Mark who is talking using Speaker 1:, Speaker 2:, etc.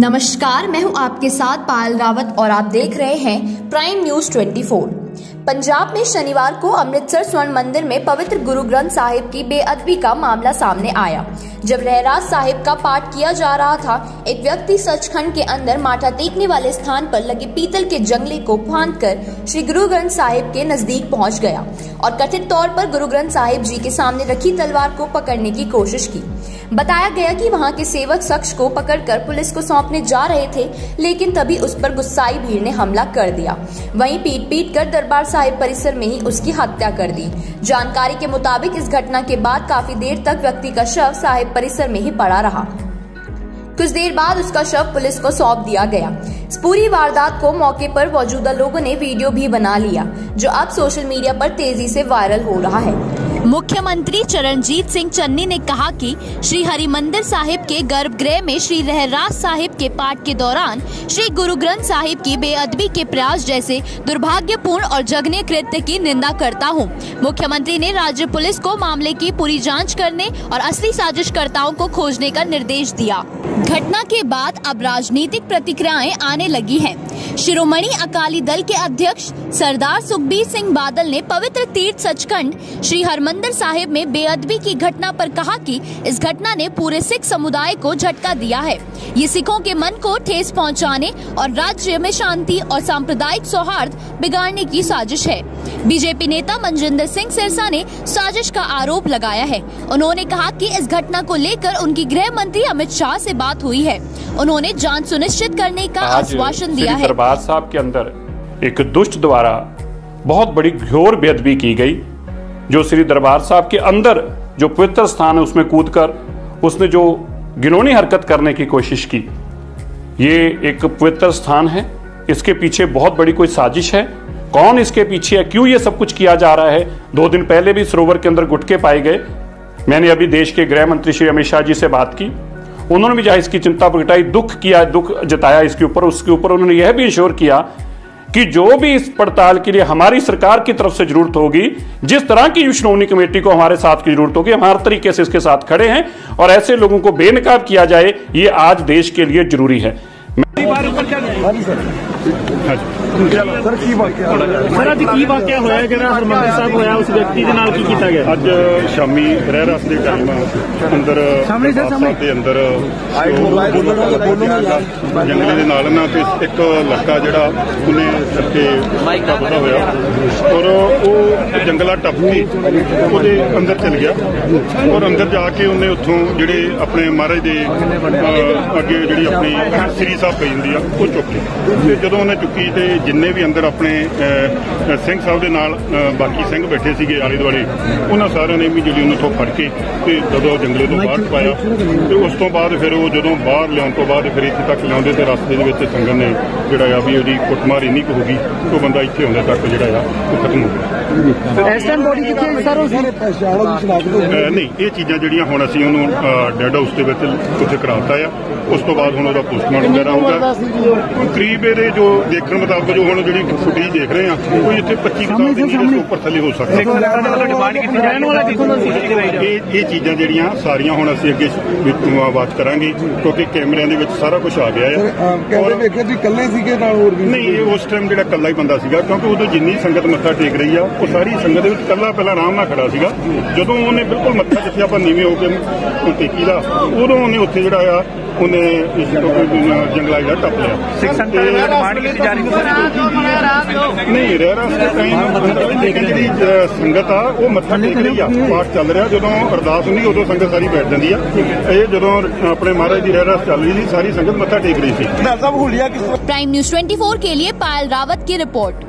Speaker 1: नमस्कार, मैं हूँ आपके साथ पायल रावत और आप देख रहे हैं प्राइम न्यूज़ 24 पंजाब में शनिवार को अमृतसर स्वर्ण मंदिर में पवित्र गुरु ग्रंथ साहिब की बेअदबी का मामला सामने आया। जब रहराज साहिब का पाठ किया जा रहा था, एक व्यक्ति सचखंड के अंदर माथा टेकने वाले स्थान पर लगे पीतल के जंगले को फांद कर श्री गुरु ग्रंथ साहिब के नज़दीक पहुँच गया और कथित तौर पर गुरु ग्रंथ साहिब जी के सामने रखी तलवार को पकड़ने की कोशिश की। बताया गया कि वहाँ के सेवक शख्स को पकड़कर पुलिस को सौंपने जा रहे थे, लेकिन तभी उस पर गुस्साई भीड़ ने हमला कर दिया। वहीं पीट पीट कर दरबार साहिब परिसर में ही उसकी हत्या कर दी। जानकारी के मुताबिक इस घटना के बाद काफ़ी देर तक व्यक्ति का शव साहिब परिसर में ही पड़ा रहा। कुछ देर बाद उसका शव पुलिस को सौंप दिया गया। इस पूरी वारदात को मौके पर मौजूदा लोगों ने वीडियो भी बना लिया, जो अब सोशल मीडिया पर तेज़ी से वायरल हो रहा है।
Speaker 2: मुख्यमंत्री चरणजीत सिंह चन्नी ने कहा कि श्री हरिमंदिर साहिब के गर्भगृह में श्री रहराज साहिब के पाठ के दौरान श्री गुरु ग्रंथ साहिब की बेअदबी के प्रयास जैसे दुर्भाग्यपूर्ण और जघन्य कृत्य की निंदा करता हूँ। मुख्यमंत्री ने राज्य पुलिस को मामले की पूरी जाँच करने और असली साजिशकर्ताओं को खोजने का निर्देश दिया घटना के बाद अब राजनीतिक प्रतिक्रियाएँ आने लगी हैं। शिरोमणि अकाली दल के अध्यक्ष सरदार सुखबीर सिंह बादल ने पवित्र तीर्थ सचखंड श्री हरमंदिर साहिब में बेअदबी की घटना पर कहा कि इस घटना ने पूरे सिख समुदाय को झटका दिया है। ये सिखों के मन को ठेस पहुँचाने और राज्य में शांति और सांप्रदायिक सौहार्द बिगाड़ने की साजिश है। बीजेपी नेता मनजिंदर सिंह सिरसा ने साजिश का आरोप लगाया है। उन्होंने कहा कि इस घटना को लेकर उनकी गृह मंत्री अमित शाह से बात हुई है। उन्होंने जाँच सुनिश्चित करने का आश्वासन दिया है।
Speaker 3: दरबार साहब के अंदर एक दुष्ट द्वारा बहुत बड़ी घोर बेदबी की गई, जो श्री दरबार साहब के अंदर जो पवित्र स्थान है उसमें कूद कर उसने जो गिनौनी हरकत करने की कोशिश की। ये एक पवित्र स्थान है। इसके पीछे बहुत बड़ी कोई साजिश है। कौन इसके पीछे है? क्यों ये सब कुछ किया जा रहा है? दो दिन पहले भी सरोवर के अंदर गुटके पाए गए। मैंने अभी देश के गृह मंत्री श्री अमित शाह जी से बात की। उन्होंने भी जहाँ इसकी चिंता प्रगटाई, दुख किया, दुख जताया इसके ऊपर। उसके ऊपर उन्होंने यह भी इंश्योर किया कि जो भी इस पड़ताल के लिए हमारी सरकार की तरफ़ से ज़रूरत होगी, जिस तरह की श्रोमणी कमेटी को हमारे साथ की ज़रूरत होगी, हम हर तरीके से इसके साथ खड़े हैं और ऐसे लोगों को बेनकाब किया जाए, ये आज देश के लिए ज़रूरी है।
Speaker 4: ਸਰ ਕੀ ਵਾਕਿਆ
Speaker 5: ਸਰ ਅੱਜ ਕੀ ਵਾਕਿਆ ਹੋਇਆ ਜਿਹੜਾ ਹਰਮੰਦਰ ਸਾਹਿਬ ਹੋਇਆ ਉਸ ਵਿਅਕਤੀ ਦੇ ਨਾਲ ਕੀ ਕੀਤਾ ਗਿਆ?
Speaker 3: ਅੱਜ ਸ਼ਾਮੀ ਰਹਿ ਰਸ ਦੇ ਟਾਈਮ ਅੰਦਰ
Speaker 4: ਸਾਹਮਣੇ ਸਰ, ਸਾਹਮਣੇ।
Speaker 3: ਦੇ ਅੰਦਰ ਜੰਗਲੇ ਦੇ ਨਾਲ ਨਾ ਤੇ ਇੱਕ ਲੜਕਾ ਜਿਹੜਾ ਉਹਨੇ ਸੱਕੇ ਦਾ ਪਤਾ ਹੋਇਆ। ਔਰ ਉਹ ਜੰਗਲਾ ਟੱਪ ਕੇ ਉਹਦੇ ਅੰਦਰ ਚਲ ਗਿਆ। ਔਰ ਅੰਦਰ ਜਾ ਕੇ ਉਹਨੇ ਉੱਥੋਂ ਜਿਹੜੇ ਆਪਣੇ ਮਹਾਰਾਜ ਦੇ ਅੱਗੇ ਜਿਹੜੀ ਆਪਣੀ ਸ੍ਰੀ ਸਾਹਿਬ ਪਈ ਹੁੰਦੀ ਆ ਉਹ ਚੁੱਕ ਲਈ ਜਦੋਂ ਉਹਨੇ ਚੁੱਕੀ ਤੇ ਜਿੰਨੇ ਵੀ ਅੰਦਰ ਆਪਣੇ ਸਿੰਘ ਸਾਹਿਬ ਦੇ ਨਾਲ ਬਾਕੀ ਸਿੰਘ ਬੈਠੇ ਸੀਗੇ ਆਲੇ ਦੁਆਲੇ ਉਹਨਾਂ ਸਾਰਿਆਂ ਨੇ ਵੀ ਜਿਹੜੀ ਉਹਨੂੰ ਤੋਂ ਫੜ ਕੇ ਤੇ ਜਦੋਂ ਜੰਗਲੇ ਤੋਂ ਬਾਹਰ ਪਾਇਆ ਤੇ ਉਸ ਤੋਂ ਬਾਅਦ ਫਿਰ ਉਹ ਜਦੋਂ ਬਾਹਰ ਲਿਆਉਣ ਤੋਂ ਬਾਅਦ ਫਿਰ ਇੱਥੇ ਤੱਕ ਲਿਆਉਂਦੇ ਤੇ ਰਸਤੇ ਦੇ ਵਿੱਚ ਸੰਗਤ ਨੇ ਜਿਹੜਾ ਆ ਵੀ ਉਹਦੀ ਕੁੱਟਮਾਰ ਇੰਨੀ ਕੁ ਹੋ ਗਈ ਕਿ ਉਹ ਬੰਦਾ ਇੱਥੇ ਆਉਂਦੇ ਤੱਕ ਜਿਹੜਾ ਆ ਉਹ ਖਤਮ ਹੋ ਗਿਆ।
Speaker 4: ਇਸ ਟਾਈਮ ਬੋਡੀ ਕਿੱਥੇ ਸਰ
Speaker 3: ਨਹੀਂ ਇਹ ਚੀਜ਼ਾਂ ਜਿਹੜੀਆਂ ਹੁਣ ਅਸੀਂ ਉਹਨੂੰ ਡੈਡ ਹਾਊਸ ਦੇ ਵਿੱਚ ਉੱਥੇ ਕਰਾਤਾ ਆ। ਉਸ ਤੋਂ ਬਾਅਦ ਹੁਣ ਉਹਦਾ ਪੋਸਟਮਾਰਟਮ ਵਗੈਰਾ ਹੋਊਗਾ। ਕਰੀਬ ਇਹਦੇ ਜੋ ਦੇਖਣ ਮੁਤਾਬਕ ਜੋ ਹੁਣ ਜਿਹੜੀ ਫੁਟੇਜ ਦੇਖ ਰਹੇ ਆ ਕੋਈ ਇੱਥੇ 25 ਸਾਲ ਦੇ ਉੱਪਰ ਥੱਲੇ ਹੋ ਸਕਦਾ। ਇਹ ਇਹ ਚੀਜ਼ਾਂ ਜਿਹੜੀਆਂ ਸਾਰੀਆਂ ਹੁਣ ਅਸੀਂ ਅੱਗੇ ਬਾਤ ਕਰਾਂਗੇ ਕਿਉਂਕਿ ਕੈਮਰਿਆਂ ਦੇ ਵਿੱਚ ਸਾਰਾ ਕੁਝ ਆ ਗਿਆ ਹੈ
Speaker 4: ਕਹਿੰਦੇ ਵੇਖੇ ਤੁਸੀਂ ਇਕੱਲੇ ਸੀਗੇ ਨਾਲ ਹੋਰ ਵੀ
Speaker 3: ਨਹੀਂ ਇਹ ਉਸ ਟਾਈਮ ਜਿਹੜਾ ਕੱਲਾ ਹੀ ਬੰਦਾ ਸੀਗਾ ਕਿਉਂਕਿ ਉਦੋਂ ਜਿੰਨੀ ਸੰਗਤ ਮੱਥਾ ਟੇਕ ਰਹੀ ਆ ਉਹ ਸਾਰੀ ਸੰਗਤ ਦੇ ਵਿੱਚ ਕੱਲਾ ਪਹਿਲਾਂ ਆਰਾਮ ਨਾਲ ਖੜਾ ਸੀਗਾ। ਜਦੋਂ ਉਹਨੇ ਬਿਲਕੁਲ ਮੱਥਾ ਜਿੱਥੇ ਆਪਾਂ ਨੀਵੇਂ ਹੋ ਕੇ ਟੇਕੀ ਦਾ ਉਦੋਂ ਉਹਨੇ ਉੱਥੇ ਜਿਹੜਾ ਆ ਉਹਨੇ ਇਸ ਜੰਗਲਾ ਜਿਹੜਾ ਟੱਪ ਲਿਆ
Speaker 5: ਸਿੱਖ ਸੰਗਤਾਂ ਦੇ ਨਾਲ ਡਿਮਾਂਡ ਕੀਤੀ ਜਾ ਰਹੀ ਸੀ
Speaker 3: ਨਹੀਂ ਰਹਿ ਰਹਾ ਟਾਈਮ ਲੇਕਿਨ ਜਿਹੜੀ ਅ, ਸੰਗਤ ਆ ਉਹ ਮੱਥਾ ਟੇਕ ਰਹੀ ਆ ਪਾਠ ਚੱਲ ਰਿਹਾ ਜਦੋਂ ਅਰਦਾਸ ਹੁੰਦੀ ਉਦੋਂ ਸੰਗਤ ਸਾਰੀ ਬੈਠ ਜਾਂਦੀ ਆ ਇਹ ਜਦੋਂ ਆਪਣੇ ਮਹਾਰਾਜ ਦੀ ਰਹਿ ਰਸ ਚੱਲ ਰਹੀ ਸੀ ਸਾਰੀ ਸੰਗਤ ਮੱਥਾ ਟੇਕ ਰਹੀ ਸੀ
Speaker 2: प्राइम न्यूज 24 के लिए पायल रावत की रिपोर्ट